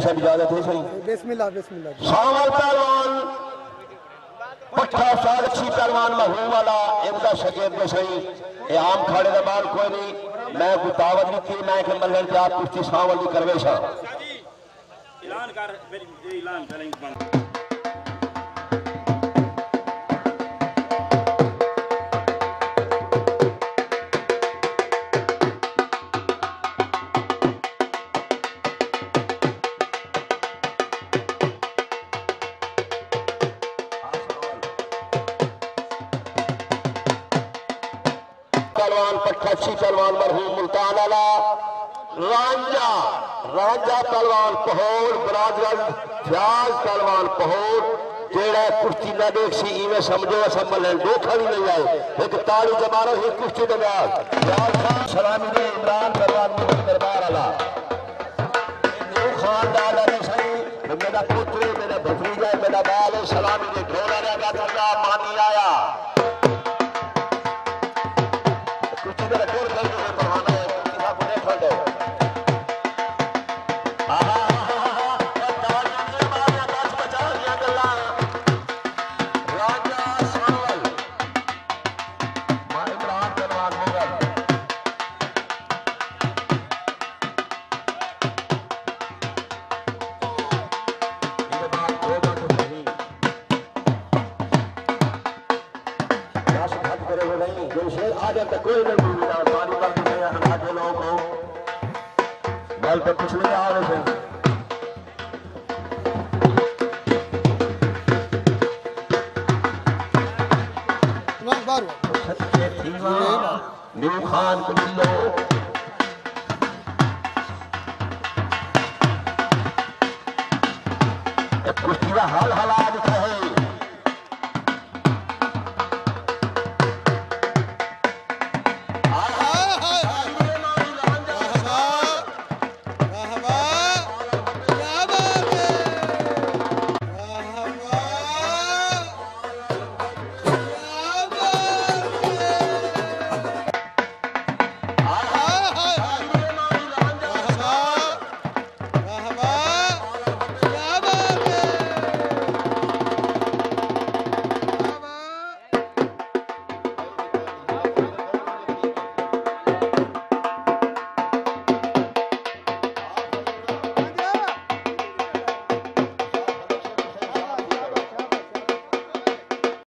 सब इजाज़त है सही। बिस्मिल्लाह बिस्मिल्लाह। सावल पहलवान पट्ठा साल अच्छी पहलवान महू वाला इनका शकीर ने सही। ये आम खाड़े का बाल कोई नहीं। मैं कोई दावत नहीं की मैं कि मल्लन के आप कुश्ती सावल करवे सा ऐलान कर मेरी ऐलान करेंगे। पहलवान पट्ठाची पहलवान मरहूम मुल्तान वाला रांझा रांझा पहलवान पहोर बरादर फ्याज पहलवान पहोर जेड़ा कुश्ती ना देख सी, इवे समझो असा मलन देखा भी नहीं आए। एक ताली जमारो ही कुश्ती दे ब्याज फ्याज खान, सलामी दे, इमरान पहलवान मुझे दरबार वाले सही। मेरा पुत्र, मेरा भतीजा, मेरा बाल सलामी दे, ढोला रहा था मानी आया। कुश्ती का रिकॉर्ड दस करे हुए नहीं। जो शेर आ जाए तो कोई नहीं मिलता पानी का भी नहीं आगे लोग हो गल पे कुछ नहीं आ रहे थे। न्यू खान कुल्लो कुश्ती का हाल हालात